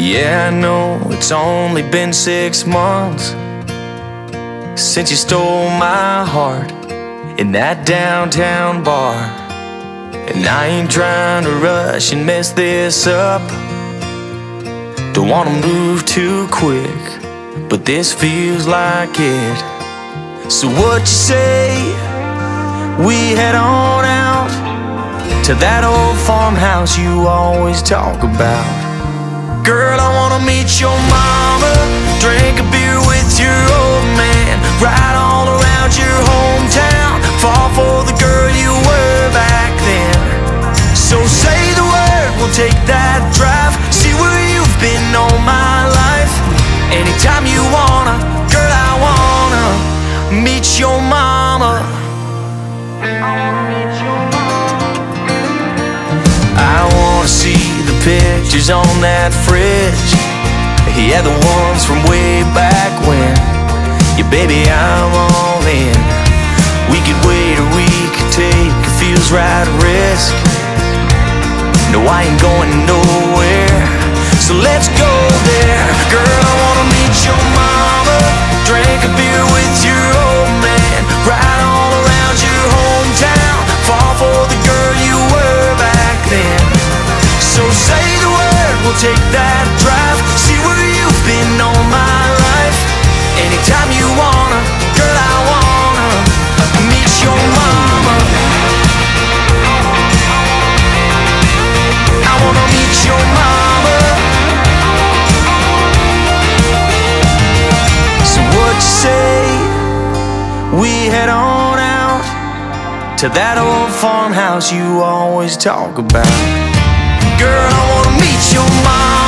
Yeah, I know it's only been six months since you stole my heart in that downtown bar. And I ain't trying to rush and mess this up. Don't wanna move too quick, but this feels like it. So, what you say? We head on out to that old farmhouse you always talk about. Girl, I wanna meet your mama, drink a beer with your old man, ride all around your hometown, fall for the girl you were back then. So say the word, we'll take that drive, see where you've been all my life. Anytime you wanna, girl, I wanna meet your mama. Pictures on that fridge. Yeah, the ones from way back when. Yeah, baby, I'm all in. We could wait or we could take a feels right risk. No, I ain't going nowhere. So let's go take that drive. See where you've been all my life. Anytime you wanna, girl, I wanna meet your mama. I wanna meet your mama. So what you say? We head on out to that old farmhouse you always talk about. Girl, I wanna meet your